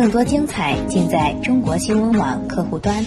更多精彩尽在中国新闻网客户端。